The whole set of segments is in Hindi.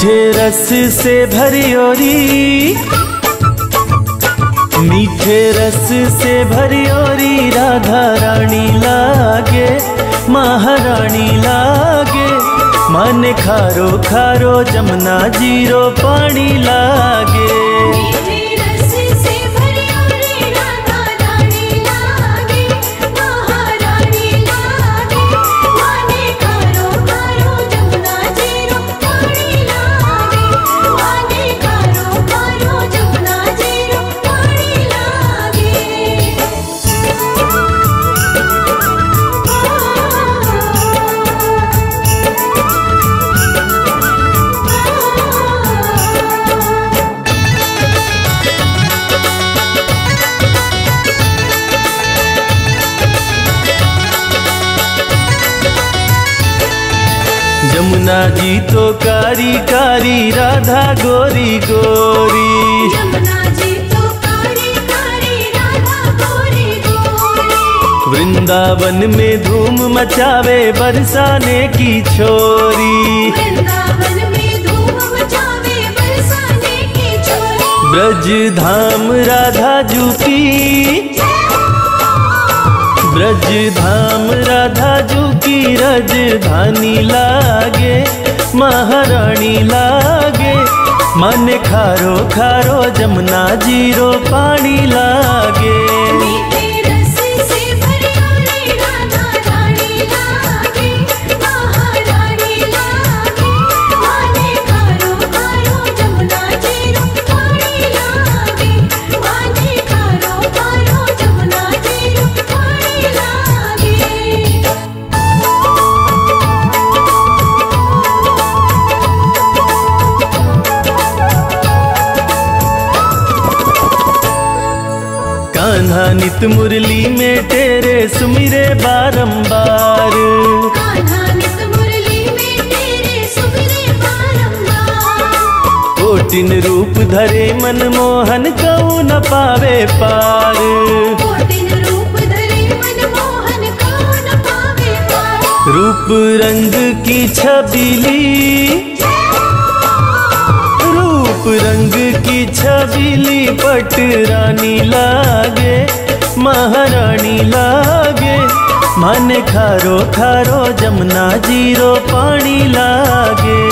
मीठे रस से भरी ओरी। मीठे रस से भरी ओरी, राधा रानी लागे, महारानी लागे। मन खारो खारो, जमुना ज़ीरो पानी लागे। यमुना जी तो कारी कारी राधा गोरी गोरी। वृंदावन में धूम मचावे बरसाने की छोरी। वृंदावन में धूम मचावे बरसाने की छोरी। ब्रज धाम राधा जू की। ब्रज धाम राधा जू की रजधानी लागे, महारानी लागे। मन खारो खारो जमुना ज़ीरो पानी लागे। नित मुरली में तेरे सुमिरे बारंबार। कोटिन रूप धरे मन मोहन कऊ न मनमोहन पावे पार। रूप रंग की छबीली रूप रंग की छबीली पट रानी लागे, महारानी लागे। मन खारो खारो जमुना ज़ीरो पानी लागे।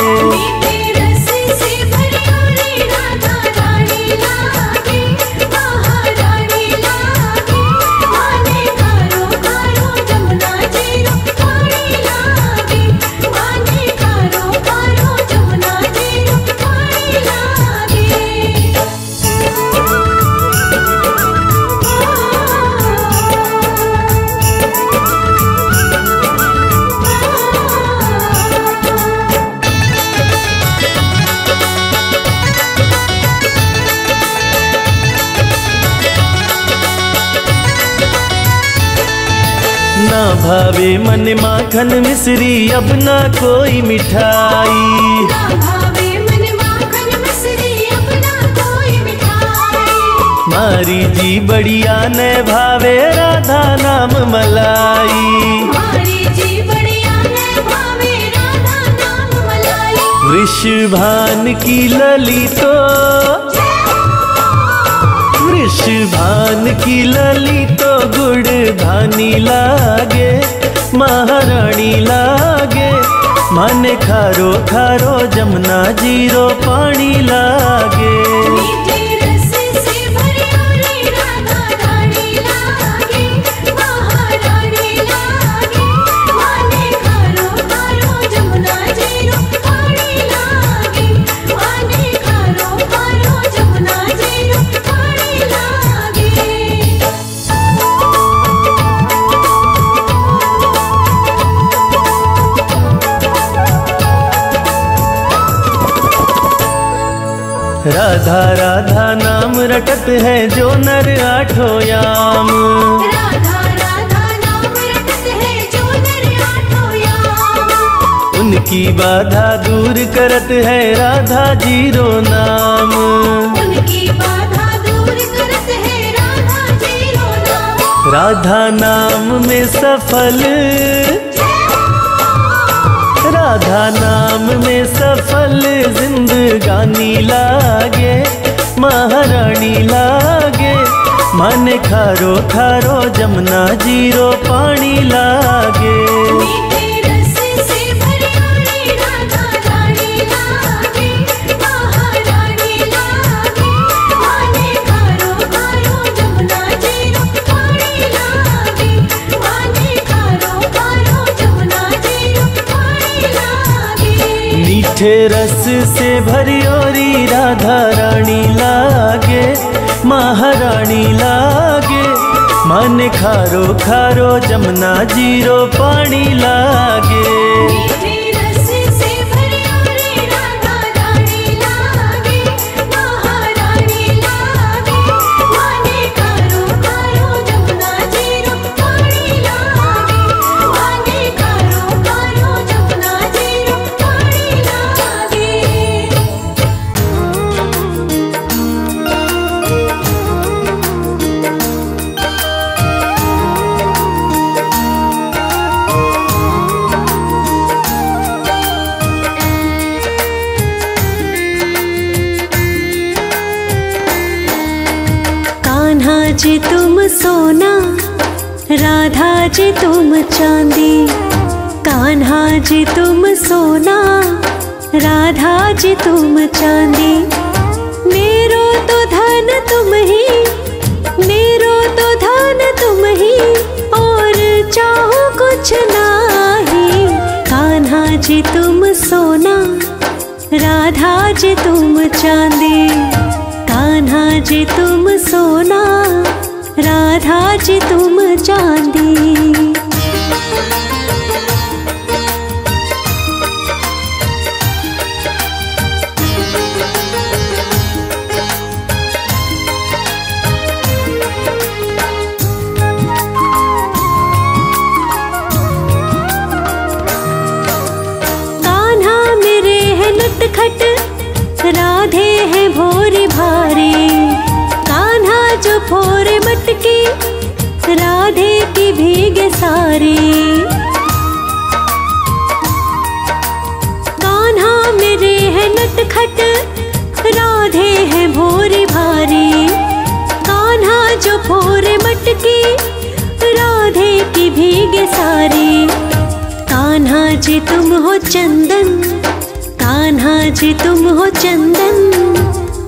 भावे मन माखन मिश्री, अब ना कोई मिठाई। मारी जी बढ़िया न भावे राधा नाम मलाई। वृषभान की लली तो वृषभान की लली तो गुड़ धानी लागे। महारानी लागे। मन खारो खारो जमुना ज़ीरो पानी लागे। राधा राधा नाम रटत है जो नर आठो याम। उनकी बाधा दूर करत है राधा ज़ीरो नाम। राधा नाम में सफल राधा नाम में सफल जिंदगानी लागे, महारानी लागे। मन खारो खारो जमुना ज़ीरो पानी लागे। मीठे रस से भरी ओरी राधा रानी लागे, महारानी लागे। मन खारो खारो, जमुना ज़ीरो पानी लागे। जी तुम सोना, राधा जी तुम चांदी, कान्हा जी तुम सोना, राधा जी तुम चांदी। मेरो तो धन तुम ही, मेरो तो धन तुम ही, और चाहो कुछ नाही। कान्हा जी तुम सोना, राधा जी तुम चांदी, कान्हा जी तुम सोना। सारी। कान्हा जी, तुम हो चंदन। कान्हा जी, तुम हो चंदन।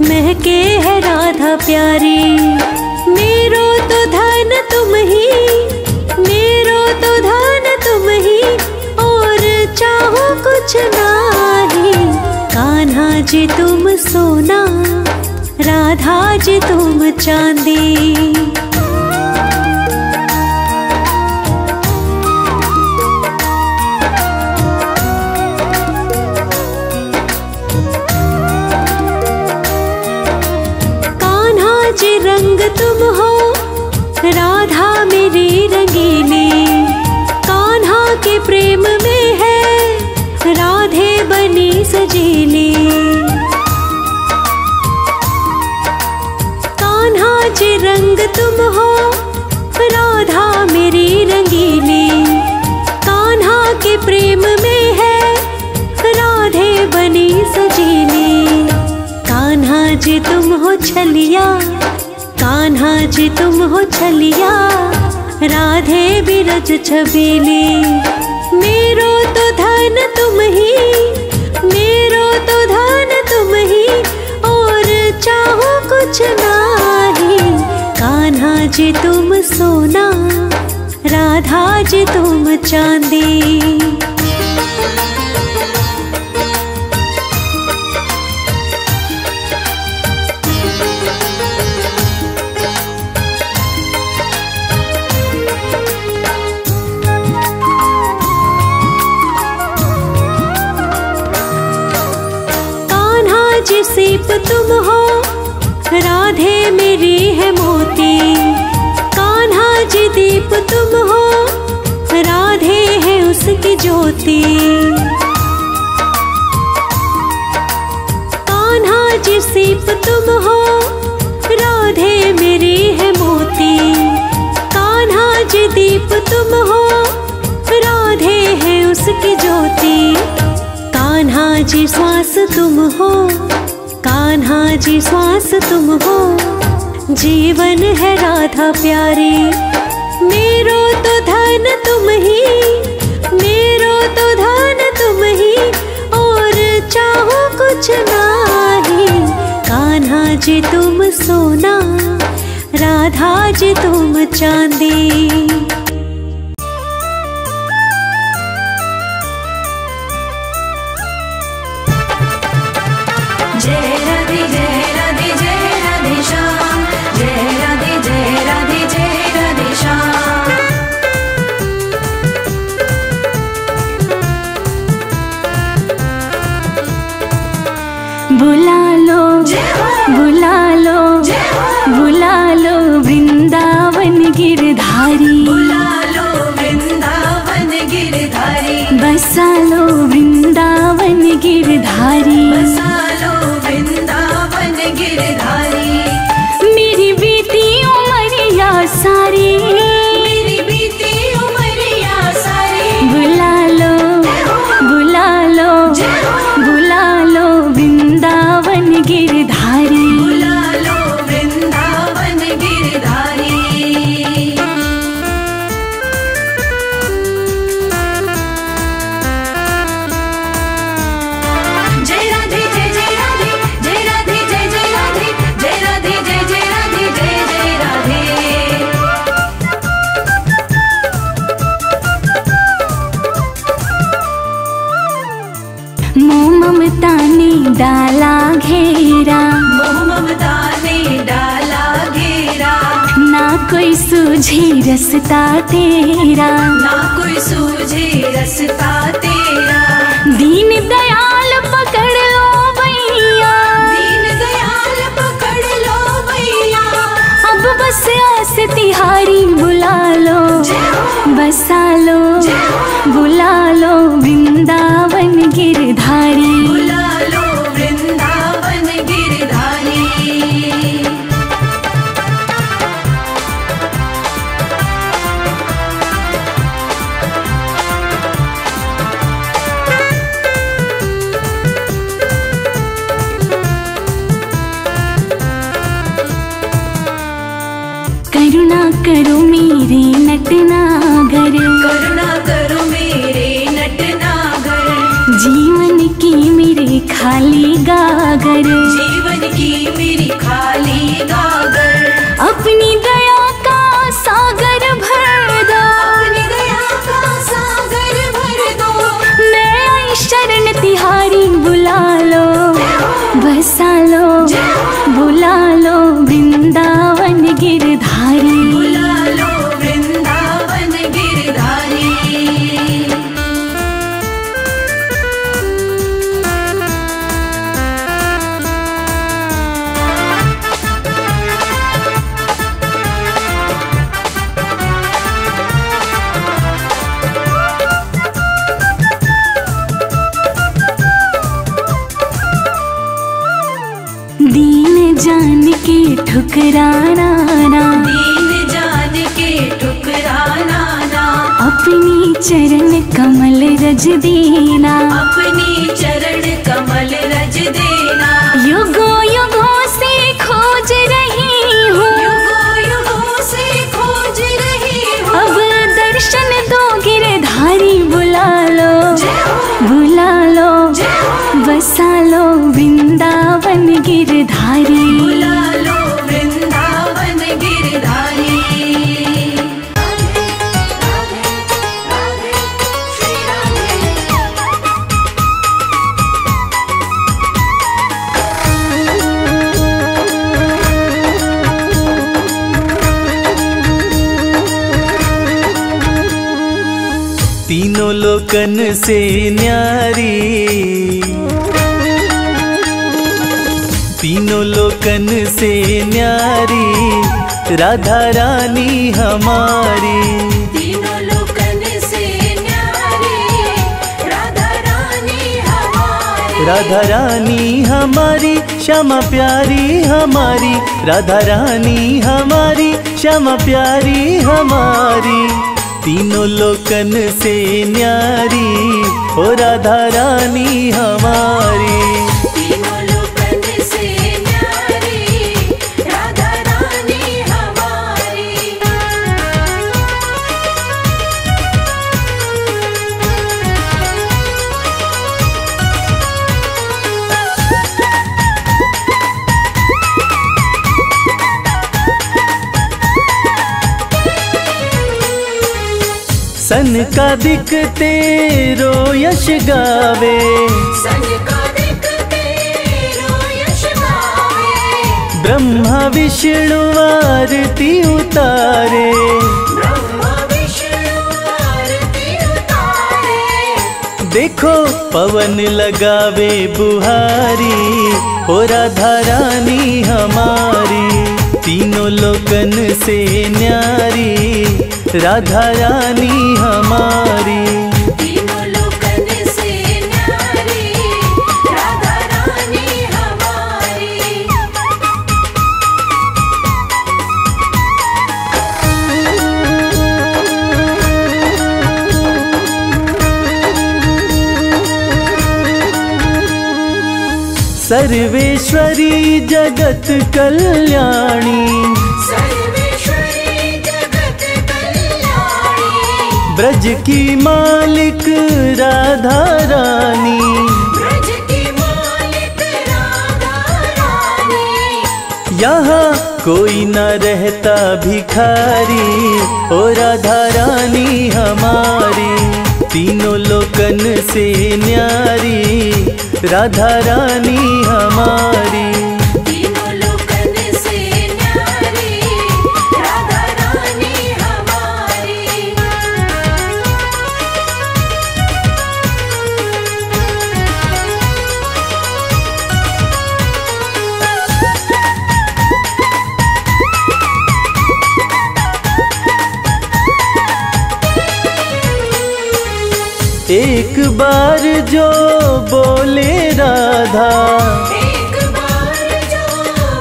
महके है राधा प्यारी। मेरो तो धन तुम ही। मेरो तो धन तुम ही। और चाहो कुछ नाही। कान्हा जी, तुम सोना। राधा जी, तुम चांदी। तुम हो। राधा मेरी रंगीली। कान्हा के प्रेम में है। राधे बनी सजीली। कान्हा जी रंग तुम हो। राधा मेरी रंगीली। कान्हा के प्रेम में है। राधे बनी सजीली। कान्हा जी तुम हो छलिया। कान्हा जी तुम हो छलिया, राधे बिरज छबीली। मेरो तो धन तुम ही, मेरो तो धन तुम ही, और चाहो कुछ नाही। कान्हा जी तुम सोना, राधा जी तुम चांदी। ज्योति। कान्हा जी सीप तुम हो, राधे मेरी है मोती। कान्हा जी दीप तुम हो, राधे है उसकी ज्योति। कान्हा जी श्वास तुम हो कान्हा जी श्वास तुम हो। जीवन है राधा प्यारी, मेरो तो धन तुम ही। चाहो कुछ कान्हा जी तुम सोना राधा जी तुम चांदी। बुला लो बुला लो वृंदावन गिरधारी। बुला गिरधारी बसा लो वृंदावन गिरधारी। बसा सूझे रसता तेरा। ना कोई सूझे रसता तेरा। दीन दयाल पकड़ लो भैया। दीन दयाल पकड़ लो भैया। अब बस आस तिहारी बुला लो। बसा लो। बुला लो वृंदावन गिरधारी। मेरे नटनागर। करुणा करो मेरे नटनागर। जीवन की मेरे खाली गागर। जीवन की मेरी खाली रज देना। अपनी चरण कमल रज देना तीनों लोकन से न्यारी। तीनों लोकन से न्यारी राधा रानी हमारी। तीनों लोकन से न्यारी राधा रानी हमारी। राधा रानी हमारी श्यामा प्यारी हमारी। राधा रानी हमारी श्यामा प्यारी हमारी। तीनों लोकन से न्यारी हो राधा रानी हमारी। सन का दिखते रो यश गावे। ब्रह्मा विष्णु आरती उतारे। देखो पवन लगावे बुहारी ओ राधा रानी हमारी तीनों लोकन से न्यारी। राधा रानी हमारी। सर्वेश्वरी जगत कल्याणी। ब्रज की मालिक राधा रानी। ब्रज की मालिक राधा रानी। यहाँ कोई न रहता भिखारी ओ राधा रानी हमारी। तीनों लोकन से न्यारी राधा रानी हमारी। एक बार जो बोले राधा। एक बार जो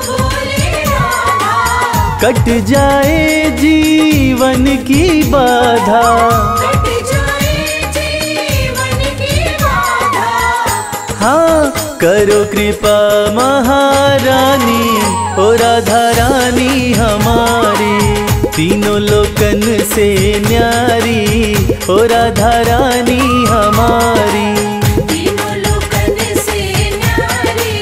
बोले राधा। कट जाए जीवन की बाधा। कट जाए जीवन की बाधा। हाँ करो कृपा महारानी ओ राधा रानी हमारी। तीनों लोकन से न्यारी ओ राधा रानी हमारी। तीनों लोकन से न्यारी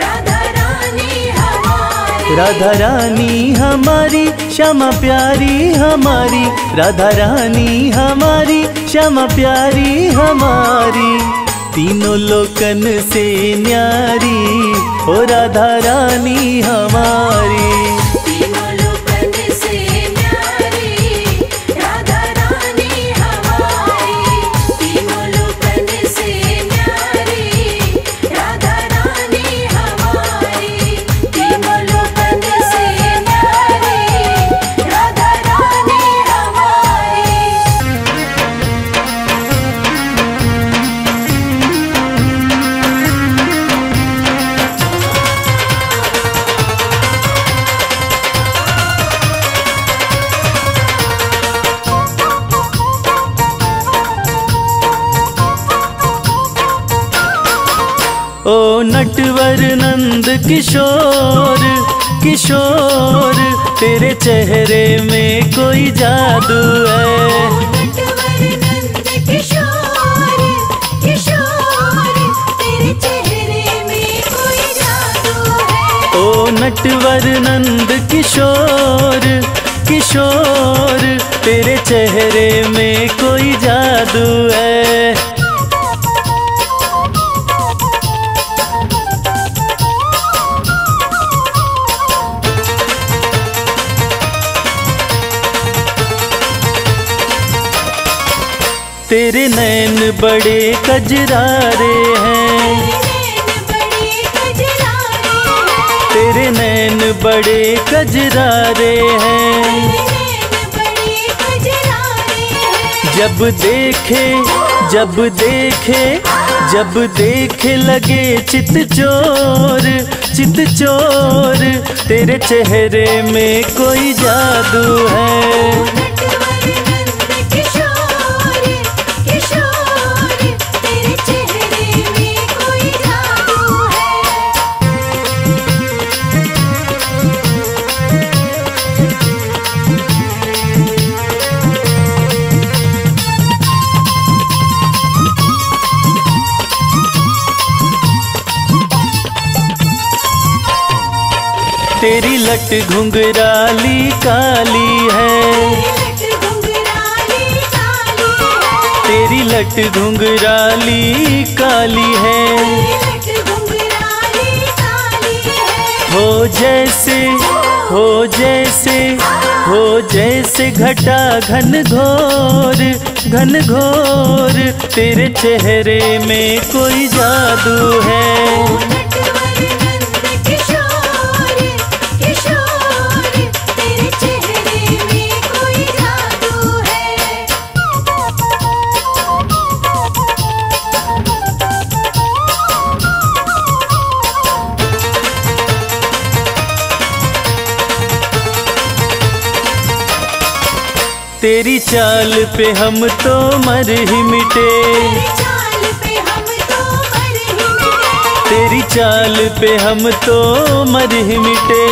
राधा रानी हमारी। राधा रानी हमारी श्यामा प्यारी हमारी। राधा रानी हमारी श्यामा प्यारी हमारी। तीनों लोकन से न्यारी ओ राधा रानी हमारी। नटवर नंद किशोर किशोर, तेरे चेहरे में कोई जादू है। नटवर नंद किशोर किशोर, तेरे चेहरे में कोई जादू है। तेरे नैन बड़े कजरारे हैं। तेरे नैन बड़े कजरारे हैं। जब देखे जब देखे जब देखे लगे चित चोर चित चोर, तेरे चेहरे में कोई जादू है। लट घुंघराली काली है। तेरी लट घुंघराली काली है। हो जैसे हो जैसे हो जैसे घटा घन घोर घन घोर, तेरे चेहरे में कोई जादू है। तेरी चाल पे हम तो मर ही मिटे। तेरी चाल पे हम तो मर ही मिटे।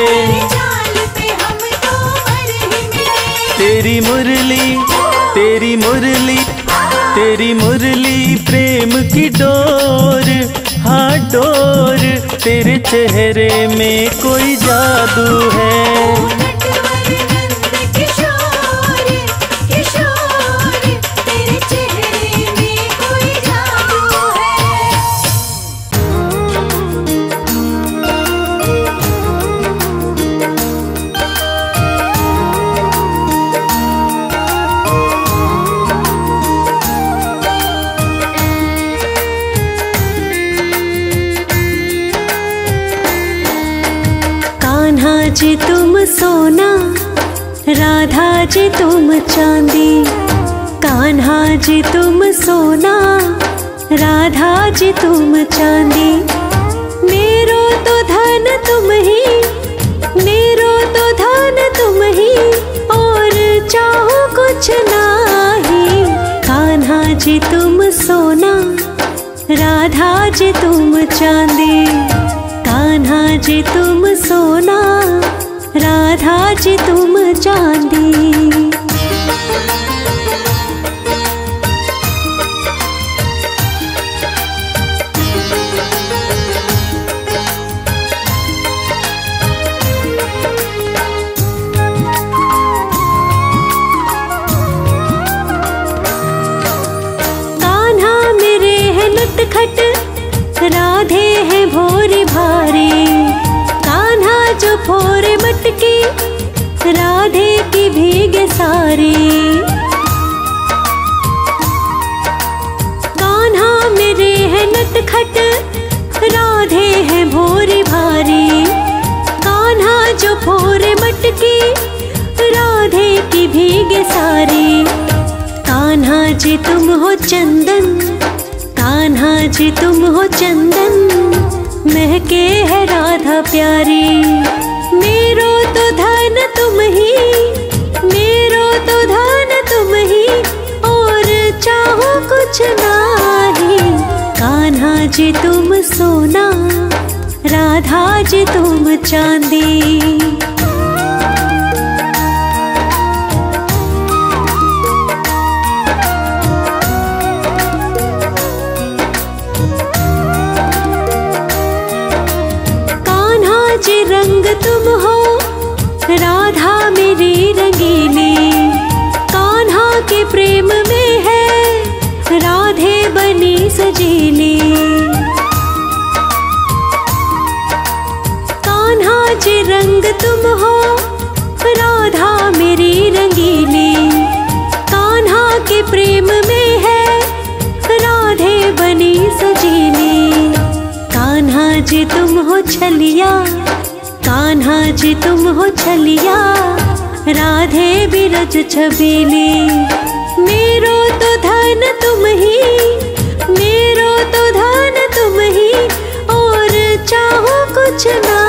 तेरी मुरली तेरी मुरली तेरी मुरली प्रेम की डोर। हाँ डोर, तेरे चेहरे में कोई जादू है। राधा राधा जी तुम चांदी। तुम हो, राधा मेरी रंगीली। कान्हा के प्रेम में है, राधे बनी सजीली। कान्हा जी, तुम हो छलिया, कान्हा जी, तुम हो छलिया। राधे बिरज छबीली। मेरो तो धन तुम ही, मेरो तो धन तुम ही, और चाहो कुछ नाही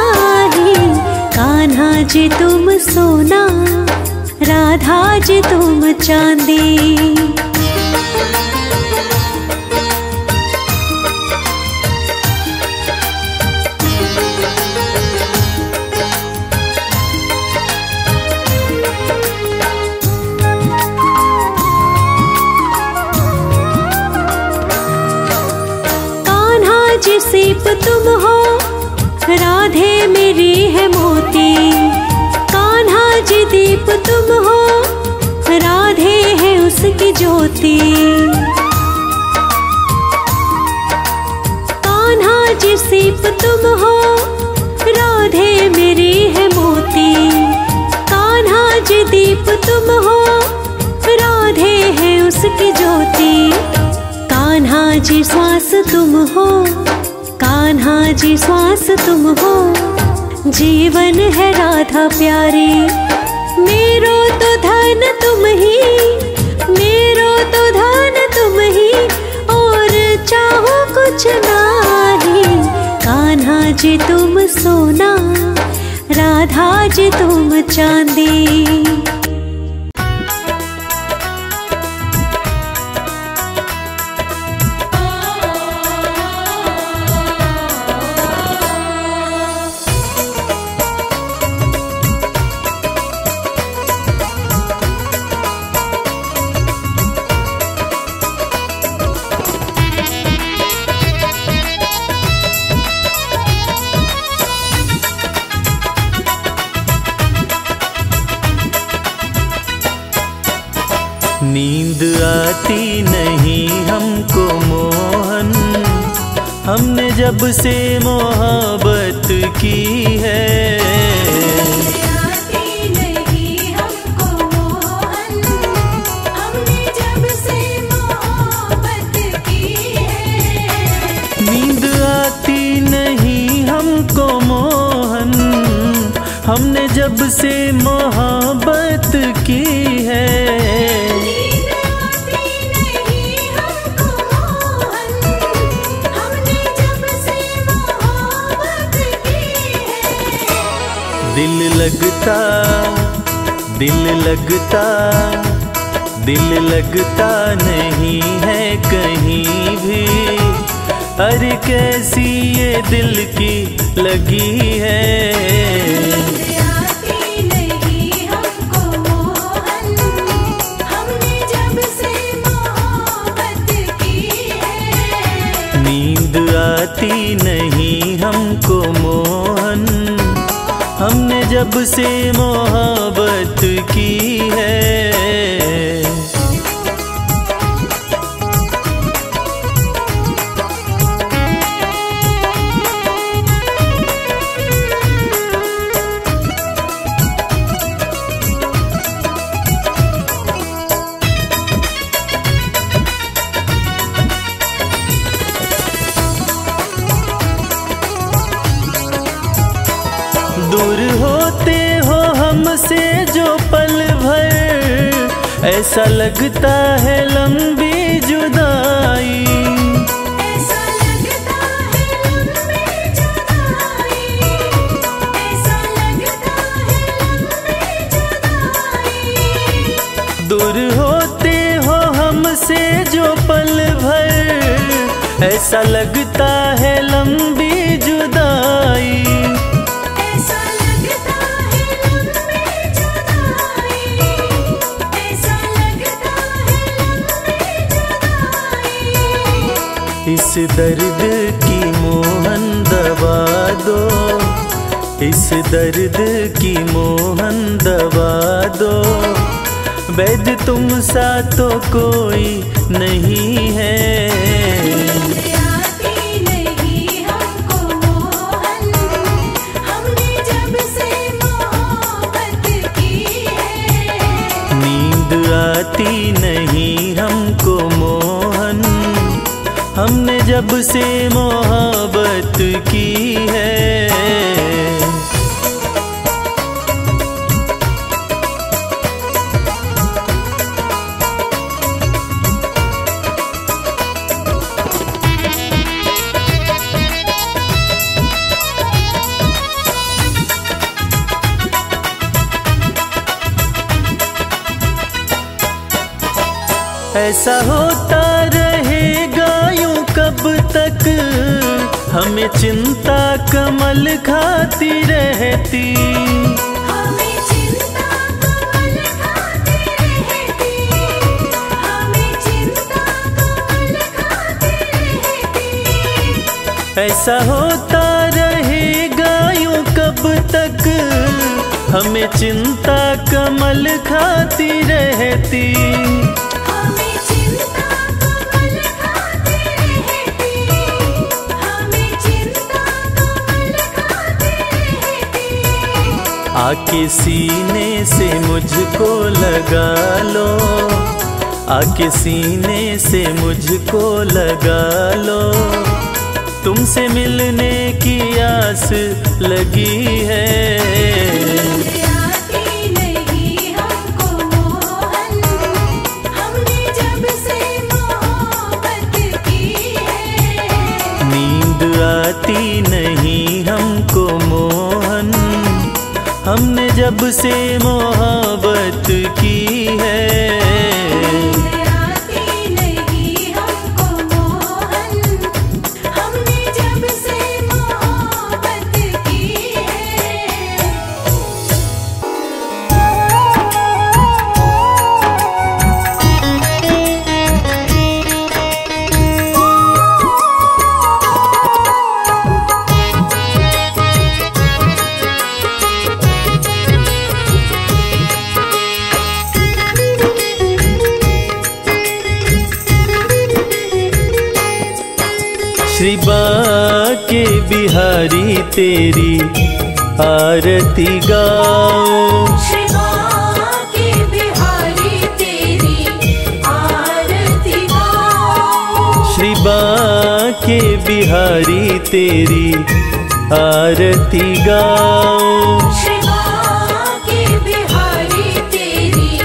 कान्हा जी तुम सोना राधा जी तुम चांदी। ज्योति। कान्हा जी सीप तुम हो, राधे मेरी है मोती। कान्हा जी दीप तुम हो, राधे है उसकी ज्योति। कान्हा जी श्वास तुम हो कान्हा जी श्वास तुम हो। जीवन है राधा प्यारी, मेरो तो धन तुम ही। जी तुम सोना राधा जी तुम चांदी। ऐसा लगता है लंबी जुदाई। दूर होते हो हमसे जो पल भर ऐसा लगता है दर्द की मोहन दवा दो। इस दर्द की मोहन दवा दो। वैद तुम सा तो कोई नहीं है। जब से मोहब्बत की है। ऐसा होता हमें चिंता कमल खाती रहती। हमें चिंता कमल खाती रहती। हमें चिंता कमल खाती रहती। ऐसा होता रहेगा यूँ कब तक। हमें चिंता कमल खाती रहती। आके सीने से मुझको लगा लो। आके सीने से मुझको लगा लो। तुमसे मिलने की आस लगी है। आती नहीं हमने जब से मोहब्बत तेरी आरती गाओ। के बिहारी तेरी आरती गाओ। श्री के बिहारी तेरी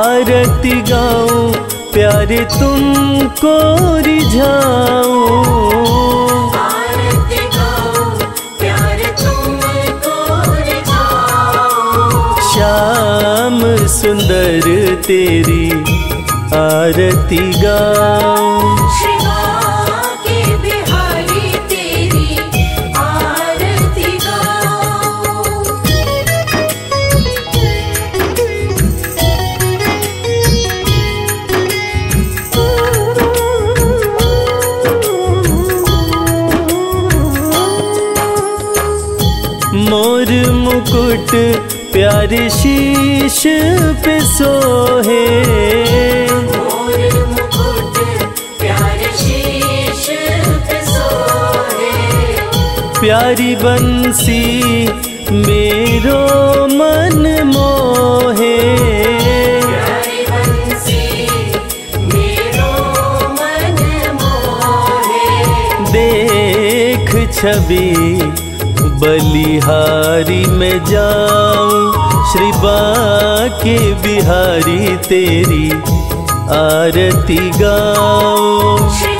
आरती गाओ। प्यारे तुमको रिझाओ श्याम सुंदर तेरी आरती गाओ शीश पे सोहे। मोर मुकुट प्यार शीश पे सोहे। प्यारी बंसी मेरो मन मोहे। प्यारी बंसी मेरो मन मोहे। देख छवि बलिहारी में जाऊँ। श्री के बिहारी तेरी आरती गाऊं।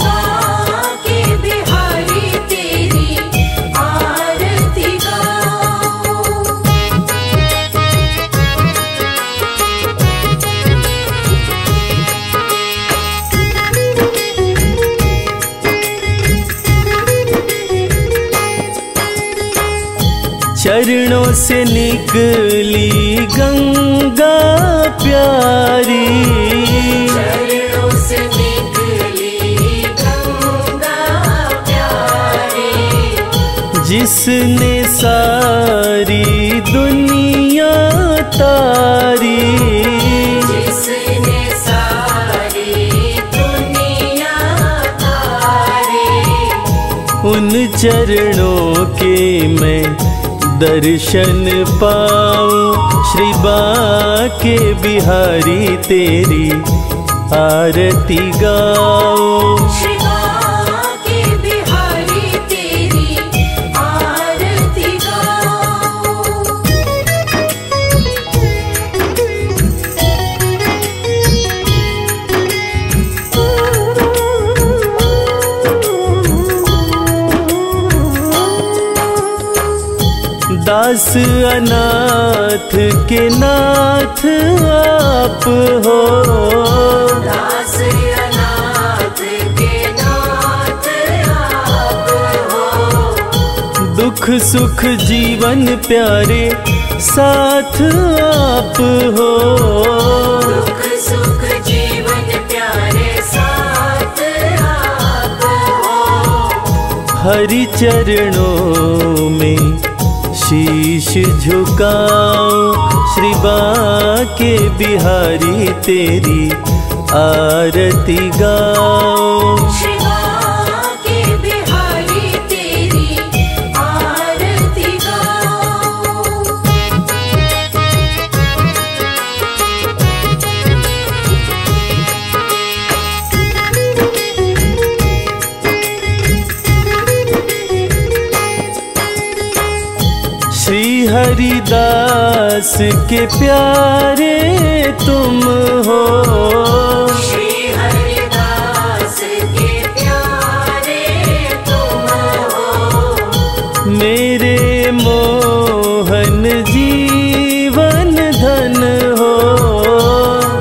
चरणों से निकली गंगा प्यारी। चरणों से निकली गंगा प्यारी। जिसने सारी दुनिया तारी। जिसने सारी दुनिया तारी। उन चरणों के मैं दर्शन पाओ श्री बाके बिहारी तेरी आरती गाऊं। दास अनाथ के नाथ आप हो। दास अनाथ के नाथ आप हो। दुख सुख जीवन प्यारे साथ आप हो। दुख सुख जीवन प्यारे साथ आप हो। हरि चरणों में शीश झुकाओ श्री के बिहारी तेरी आरती गाओ हरिदास के प्यारे तुम हो। के प्यारे तुम हो। मेरे मोहन जीवन धन हो।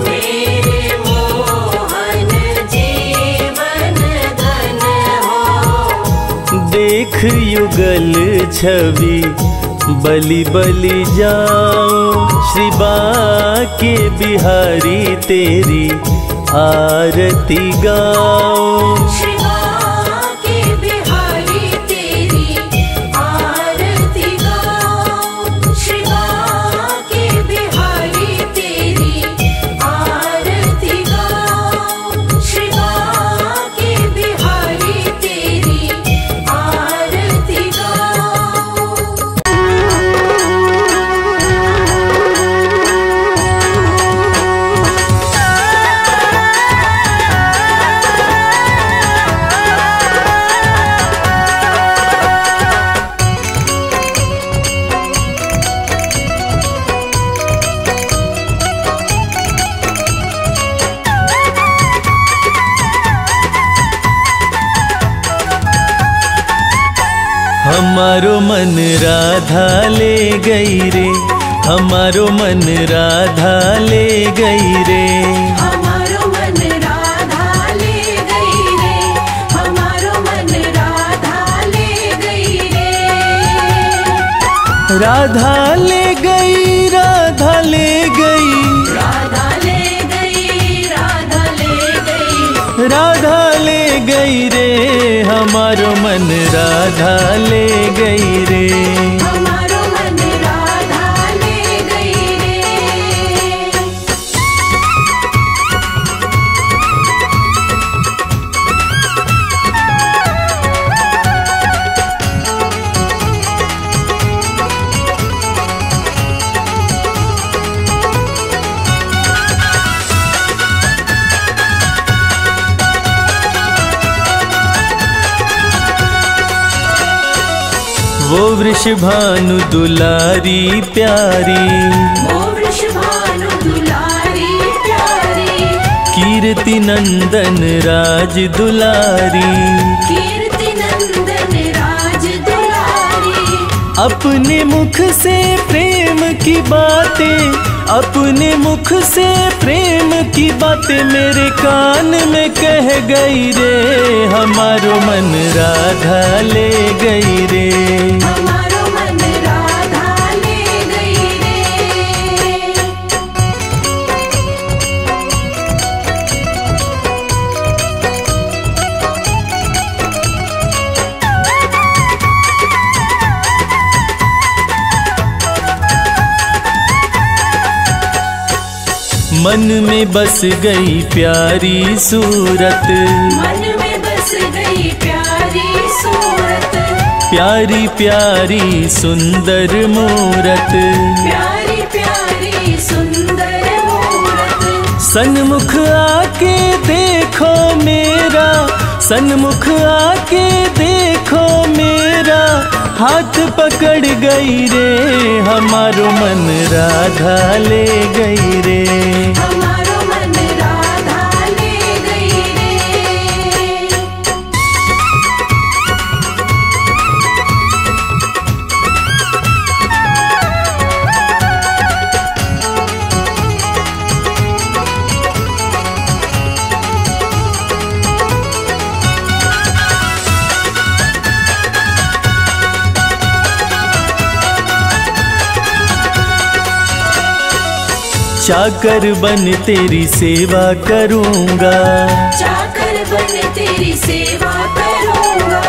मेरे मोहन जीवन धन हो। देख युगल छवि बलि बलि जाओ श्री के बिहारी तेरी आरती गाओ मन राधा ले गई रे। हमारो मन राधा ले गई रे। हमारो मन राधा ले गई रे। हमारो मन राधा ले गई रे। राधा ले गई राधा ले गई। राधा ले गई राधा ले गई। राधा ले गई रे। हमारो मन राधा ले गई रे। वृषभानु दुलारी प्यारी। दुलारी प्यारी। कीर्ति नंदन राज दुलारी। कीर्ति नंदन राज दुलारी। अपने मुख से प्रेम की बातें अपने मुख से प्रेम की बातें मेरे कान में कह गई रे, हमारो मन राधा ले गई रे। मन में बस गई प्यारी सूरत। मन में बस गई प्यारी सूरत। प्यारी प्यारी सुंदर मूरत। प्यारी प्यारी सुंदर मूरत। सन्मुख आके देखो मेरा सन्मुख आके देखो मेरा हाथ पकड़ गई रे हमारो मन राधा ले गई रे। चाकर बन तेरी सेवा करूँगा। चाकर बन तेरी सेवा करूँगा।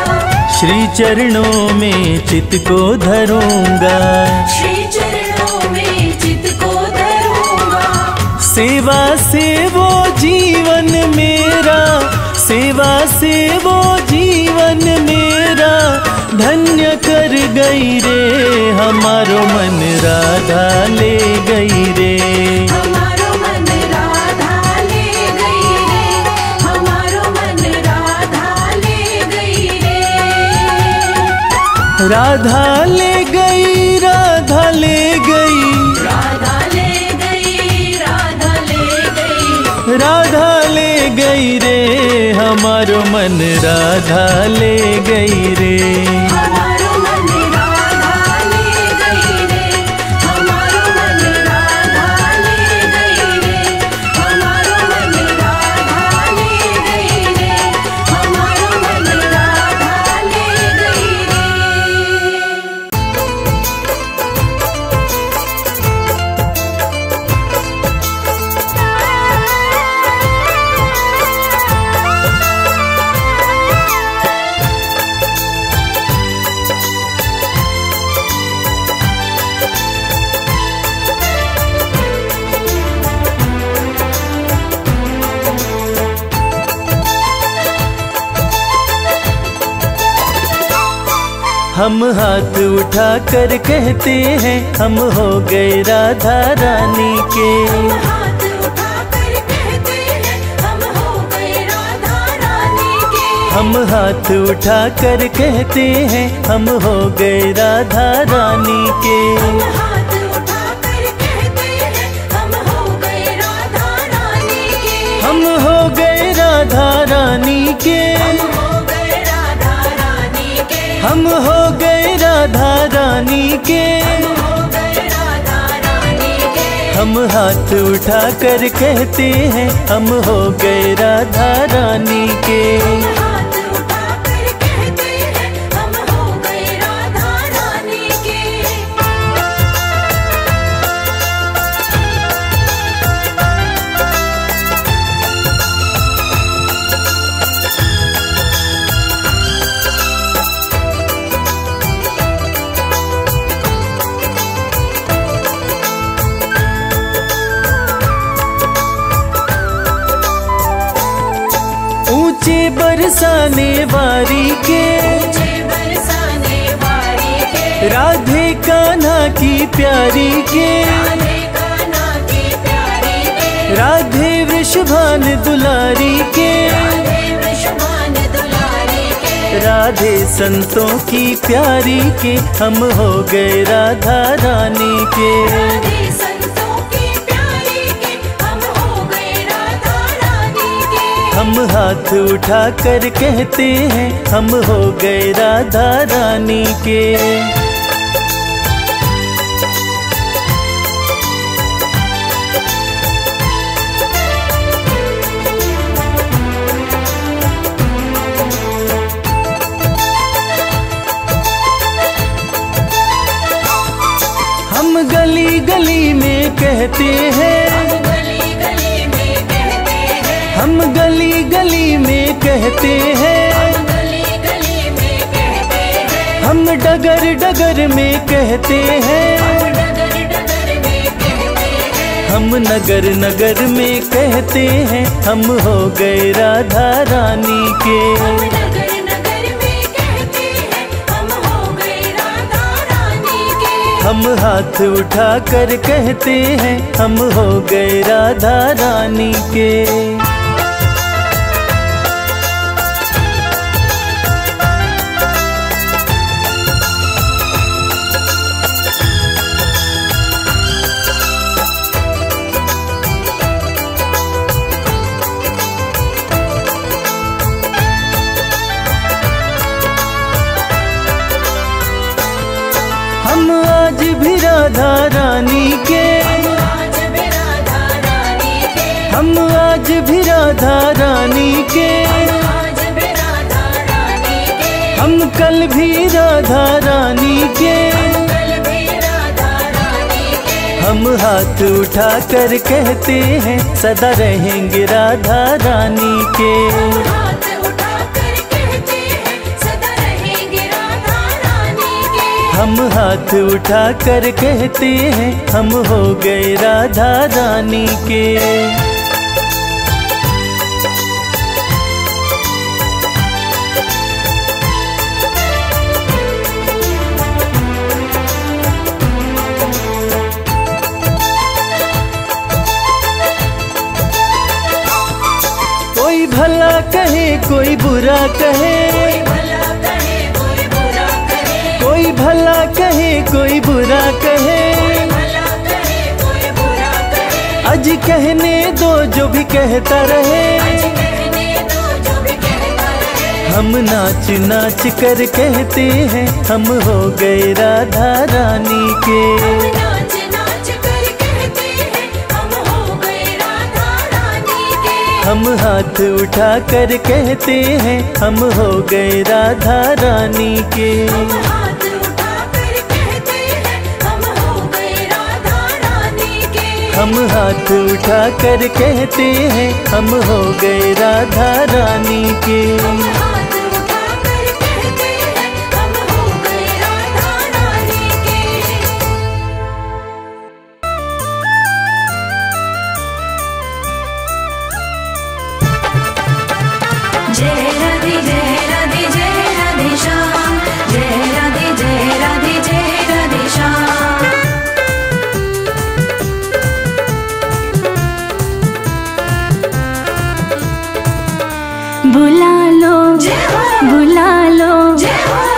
श्री चरणों में चित को धरूँगा। श्री चरणों में चित को धरूँगा। सेवा से वो जीवन मेरा। सेवा से गई रे हमारो मन राधा ले गई रे। राधा ले गई रे हमारो मन राधा ले गई राधा ले गई राधा ले गई। राधा ले गई राधा ले गई। राधा ले गई रे हमारो मन राधा ले गई रे। हम हाथ उठा कर कहते हैं हम हो गए राधा रानी के। हाथ उठा कर कहते हैं हम हो गए राधा रानी के। हम हाथ उठा कर कहते हैं हम हो गए राधा रानी के। हाथ उठा कर कहते हैं हम हो गए राधा रानी के। हम हो गए राधा रानी हम हो गए राधा रानी के। हम हाथ उठा कर कहते हैं, हम हो गए राधा रानी के। ऊँचे बरसाने वारी के। बरसाने के। राधे कान्हा की प्यारी के। राधे कान्हा की प्यारी के। राधे वृषभान दुलारी के। राधे के। राधे संतों की प्यारी के। हम हो गए राधा रानी की। हम हाथ उठा कर कहते हैं, हम हो गए राधा रानी के। हम गली गली में कहते हैं हम गली गली में कहते हैं। गली गली में कहते हैं। हम डगर डगर में कहते हैं। डगर डगर में कहते हैं। हम नगर नगर में कहते हैं। हम हो गए राधा रानी के। नगर नगर में कहते हैं। हम हो गए राधा रानी के। हम हाथ उठा कर कहते हैं। हम हो गए राधा रानी के। राधा रानी के। हम आज भी राधा रानी के। हम कल भी राधा रानी के कल भी राधा रानी के। हम हाथ उठा कर कहते हैं, सदा रहेंगे राधा रानी के। हम हाथ उठा कर कहते हैं, हम हो गए राधा रानी के। कोई भला कहे, कोई बुरा कहे भला कहे, कोई बुरा कहे। आज कहने दो जो भी कहता रहे। हम नाच नाच कर कहते हैं हम हो गए राधा रानी के नाच नाच कर कहते हैं, हम हो गए राधा रानी के। हम हाथ उठा कर कहते हैं, हम हो गए राधा रानी के। हम हाथ उठा कर कहते हैं हम हो गए राधा रानी के।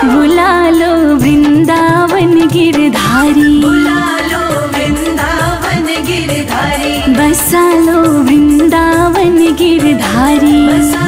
बुला लो वृंदावन गिरधारी। बुला लो वृंदावन गिरधारी। बसा लो वृंदावन गिरधारी। बसा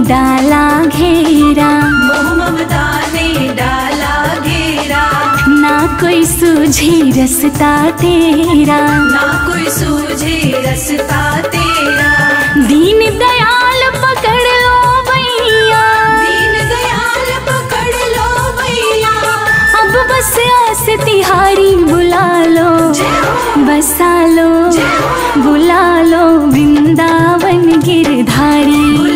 डाला घेरा। मोह ममता ने डाला घेरा। ना कोई सूझे रसता तेरा। ना कोई सूझे रसता तेरा। दीन दयाल पकड़ लो भैया। दीन दयाल पकड़ लो भैया। अब बस आस तिहारी बुला लो। बसा लो। बुला लो वृंदावन गिरधारी।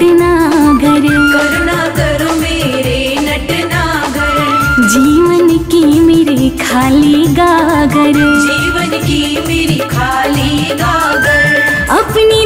मेरे नटनागर करुणा करो मेरे नटनागर जीवन की मेरे खाली गागर। जीवन की मेरी खाली गागर। अपनी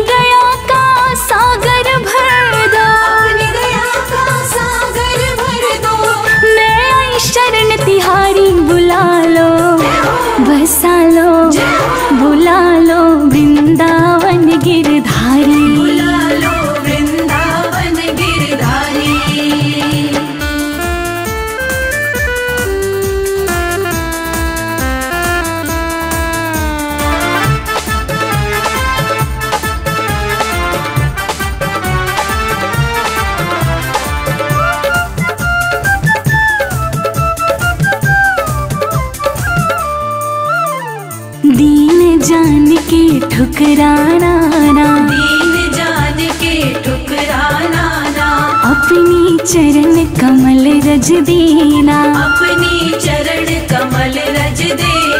ठुकराना ना। दीन जान के ठुकराना ना। अपनी चरण कमल रज देना। अपनी चरण कमल रज देना।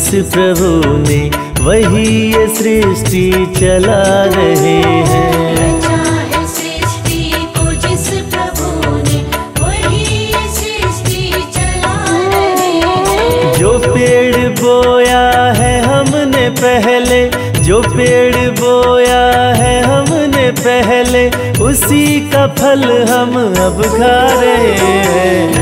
जिस प्रभु ने वही ये सृष्टि चला रहे हैं। सृष्टि को जिस प्रभु ने वही ये सृष्टि चला रहे जो पेड़ बोया है हमने पहले जो पेड़ बोया है हमने पहले उसी का फल हम अब खा रहे है।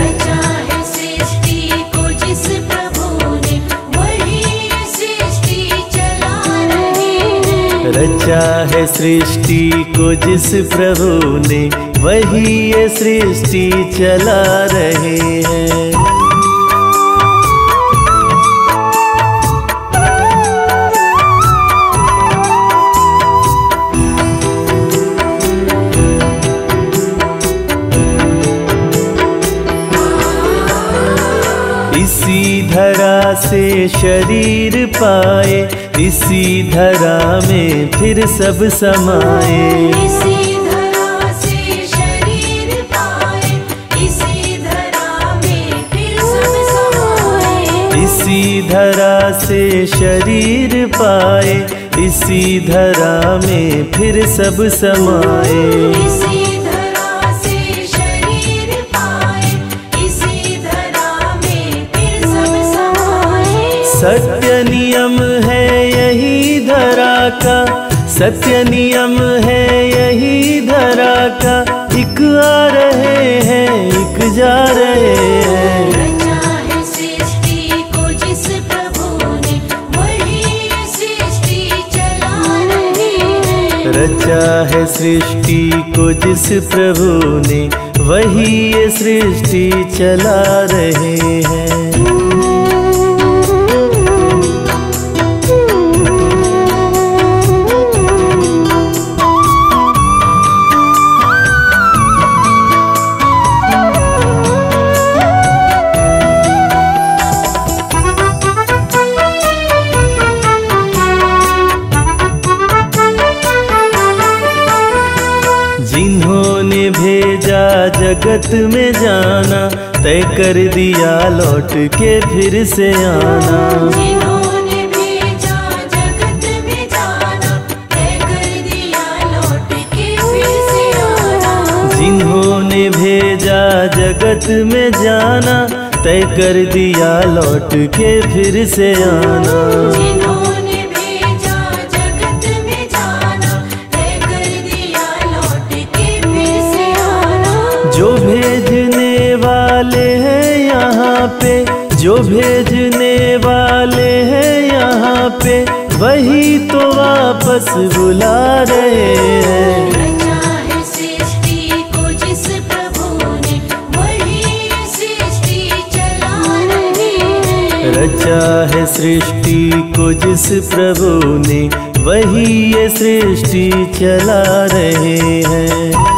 रचा है सृष्टि को जिस प्रभु ने वही ये सृष्टि चला रहे हैं। से शरीर पाए इसी धरा में फिर सब समाए। इसी धरा से शरीर पाए इसी धरा में फिर सब समाए। इसी धरा से शरीर पाए इसी धरा में फिर सब समाए। सत्य नियम है यही धरा का सत्य नियम है यही धरा का। एक आ रहे हैं एक जा रहे हैं। रचा है सृष्टि को जिस प्रभु ने वही ये सृष्टि चला रहे हैं। जगत में जाना तय कर दिया लौट के फिर से आना। जिन्होंने भेजा जगत में जाना तय कर दिया लौट के फिर से आना। भेजने वाले हैं यहाँ पे। वही तो वापस बुला रहे हैं। रचा है सृष्टि को जिस प्रभु ने वही ये सृष्टि चला रहे हैं।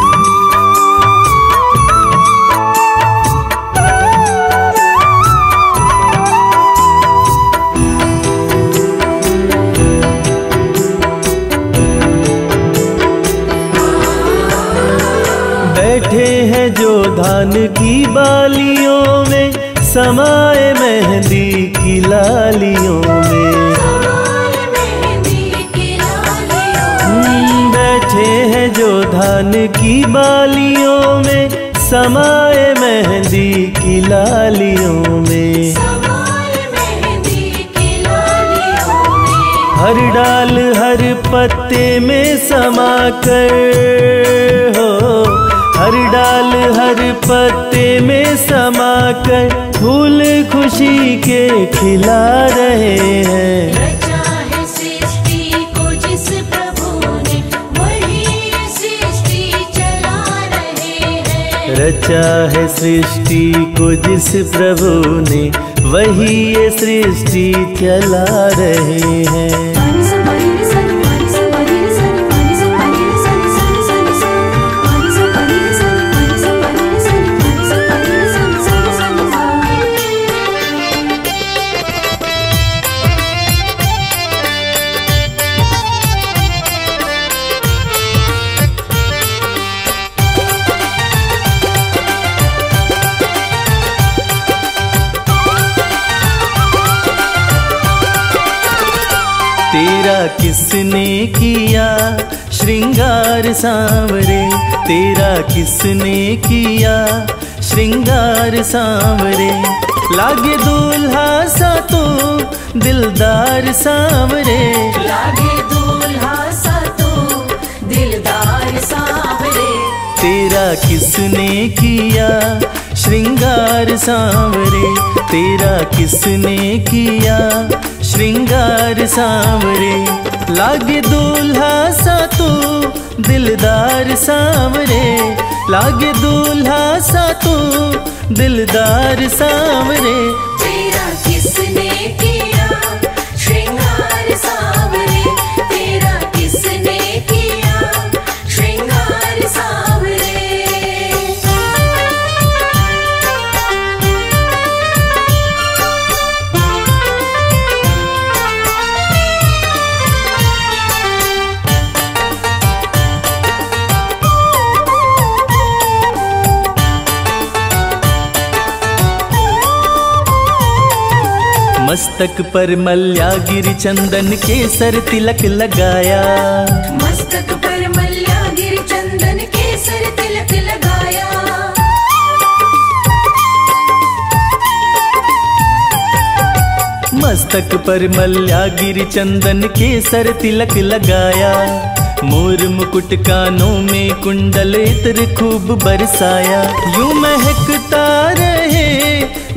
बालियों में समाए मेहंदी की लालियों में। हम्म, बैठे हैं जो धान की बालियों में समाए मेहंदी की लालियों में। मेहंदी की लालियों में। हर डाल हर पत्ते में समा कर हो। हर डाल हर पत्ते में समा कर फूल खुशी के खिला रहे हैं। रचा है सृष्टि को जिस प्रभु ने वही ये सृष्टि चला रहे हैं। किसने किया? श्रृंगार सांवरे तेरा किसने किया? श्रृंगार सांवरे लागे दूल्हा सा तो दिलदार सांवरे। लागे दूल्हा सा तो दिलदार सांवरे। तेरा किसने किया? श्रृंगार सांवरे तेरा किसने किया? श्रृंगार सांवरे लागे दूल्हा सा तू दिलदार सांवरे लागे दूल्हा सा तू दिलदार सांवरे मस्तक पर मल्यागिरी चंदन केसर तिलक लगाया। मस्तक पर मल्ला गिर चंदन केसर तिलक लगाया। मस्तक पर मल्यागिरी चंदन केसर तिलक लगाया। मोर मुकुट कानों में कुंडल इत्र खूब बरसाया। यूँ महकता रहे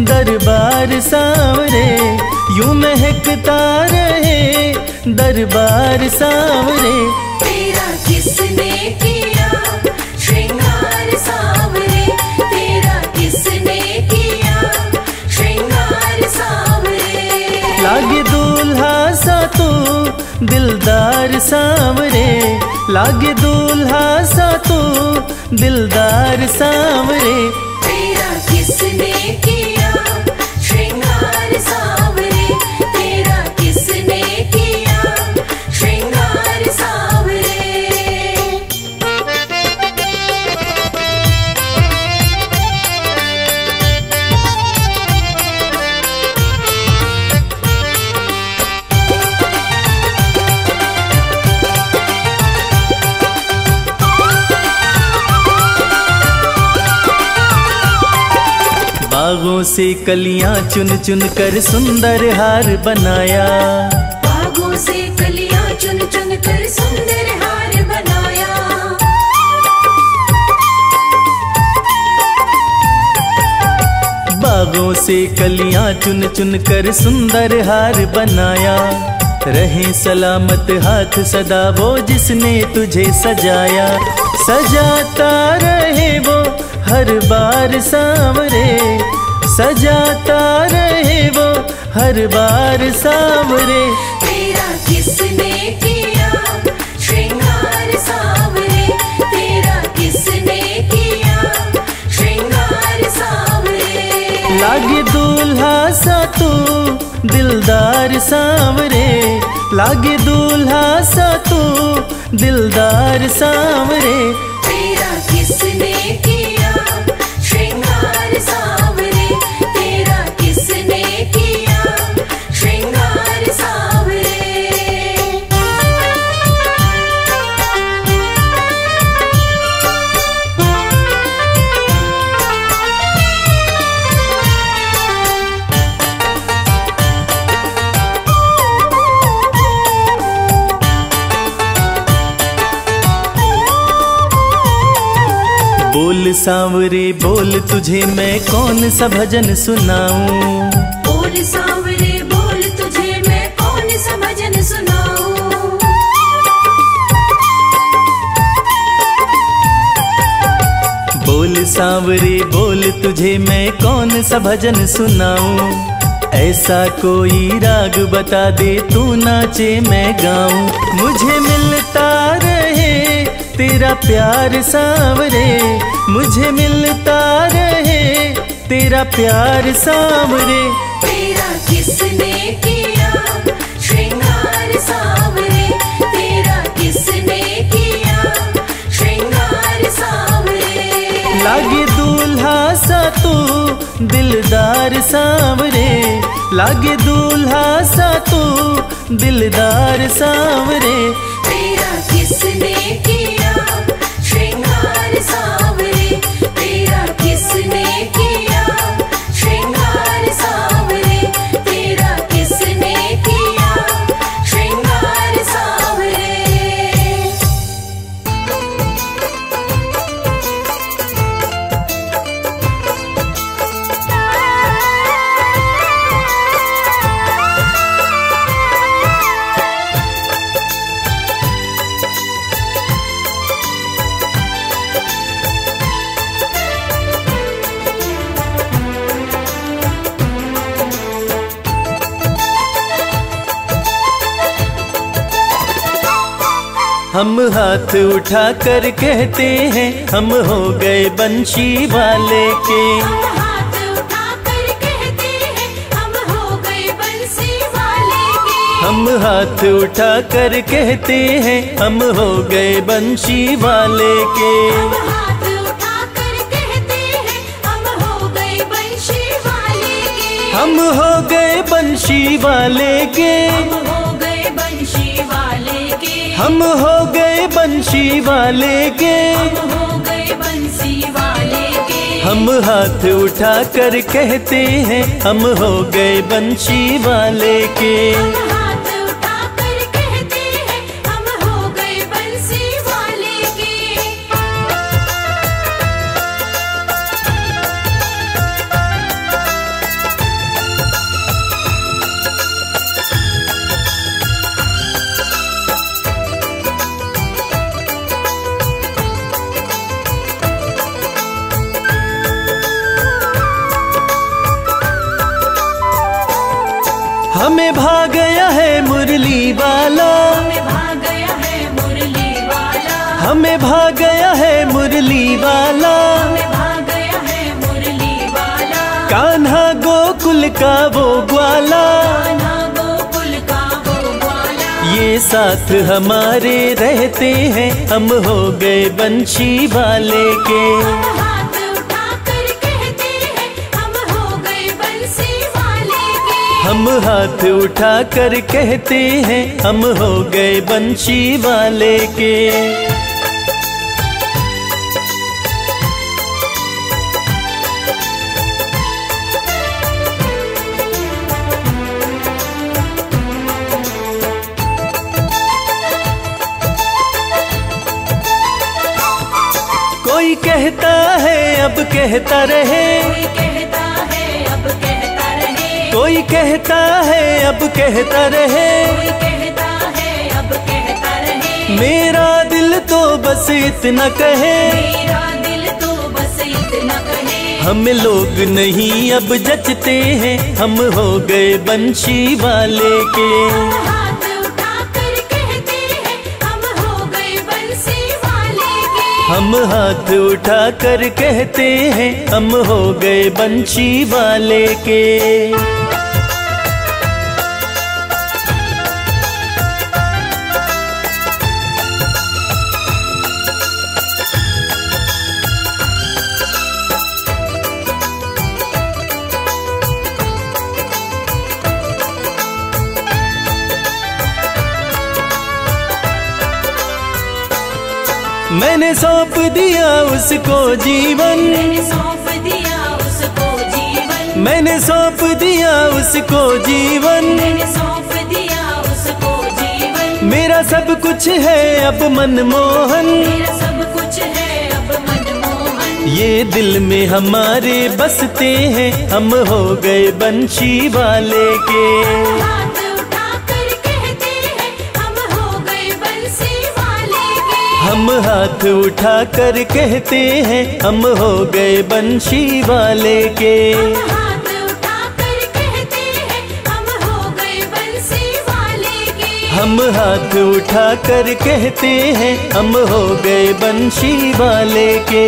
दरबार सांवरे यूँ महकता रहे दरबार सावरे तेरा किसने किया? श्रृंगार सांवरे तेरा किसने किया? श्रृंगार सांवरे लागे दूल्हा सा तो दिलदार सांवरे लागे दूल्हा सा तो दिलदार सांवरे तेरा किसने किया? से कलियाँ चुन चुन कर सुंदर हार बनाया। बागों से कलियाँ चुन चुन कर सुंदर हार बनाया। बागों से कलियाँ चुन चुन कर सुंदर हार बनाया। रहे सलामत हाथ सदा वो जिसने तुझे सजाया। सजाता रहे वो हर बार सांवरे। सजाता रहे वो हर बार सांवरे तेरा किसने किया? श्रृंगार सांवरे तेरा किसने किया? श्रृंगार सांवरे लागे दूल्हा सा तू दिलदार सांवरे लागे दूल्हा सा तू दिलदार सांवरे तेरा किसने किया? सांवरे बोल तुझे मैं कौन सा भजन सुनाऊं? बोल सांवरे बोल तुझे मैं कौन सा भजन सुनाऊं? बोल सांवरे बोल तुझे मैं कौन सा भजन सुनाऊं? ऐसा कोई राग बता दे तू नाचे मैं गाऊं। मुझे मिलता तेरा प्यार सांवरे मुझे मिलता रहे। तेरा प्यार सांवरे तेरा किसने किया? श्रृंगार सांवरे तेरा किसने किया? श्रृंगार सांवरे लागे दूल्हा सा तू दिलदार सांवरे लागे दूल्हा सा तू दिलदार सांवरे उठा कर कहते हैं हम हो गए बंशी वाले के। हम हाथ उठा कर कहते हैं हम हो गए बंसी वाले के। हम हाथ उठा कर कहते हैं हम हो गए बंशी वाले के। हैं हम हो गए बंशी वाले के। हम हो गए बंशी वाले के। हम हो गए बंसी वाले के। हम हाथ उठा कर कहते हैं हम हो गए बंशी वाले के। हमें भाग गया है मुरली वाला कान्हा गोकुल का वो ग्वाला। ये साथ हमारे रहते हैं, हम हो गए बंशी वाले के। हम हाथ उठा कर कहते हैं, हम हो गए बंशी वाले के। कहता रहे। कोई कहता है अब कहता रहे। कोई कहता है अब कहता रहे। कोई कहता है अब कहता रहे। मेरा दिल तो बस इतना कहे। मेरा दिल तो बस इतना कहे। हम लोग नहीं अब जचते हैं हम हो गए बंशी वाले के। हम हाथ उठा कर कहते हैं हम हो गए बंशी वाले के। सौंप दिया उसको जीवन। मैंने सौंप दिया उसको जीवन। मैंने सौंप दिया उसको जीवन। मैंने सौंप दिया उसको जीवन। मेरा सब कुछ है अब मनमोहन। मेरा सब कुछ है अब मनमोहन। ये दिल में हमारे बसते हैं। हम हो गए बंशी वाले के। हम हाथ उठा कर कहते हैं हम हो गए बंशी वाले के। हाथ उठा कर कहते हैं हम हो गए बंशी वाले के। हम हाथ उठा कर कहते हैं हम हो गए बंशी वाले के।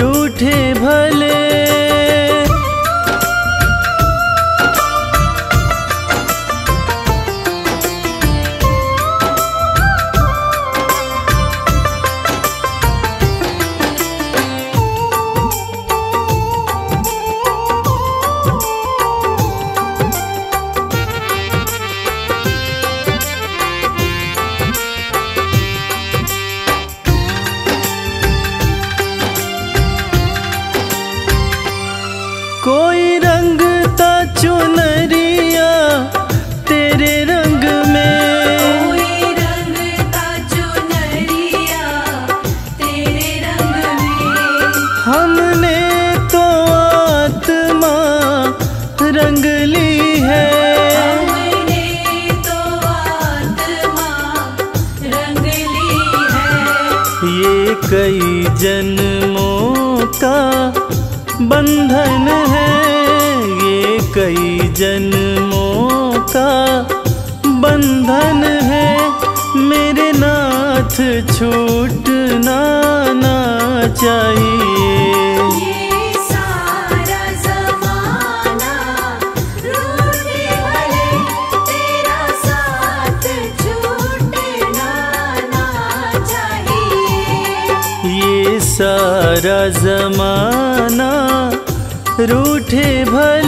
रूठे भले जन्मों का बंधन है। ये कई जन्मों का बंधन है। मेरे नाथ छूटना ना चाहिए। जमाना रूठे भल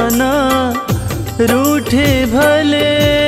उठे भले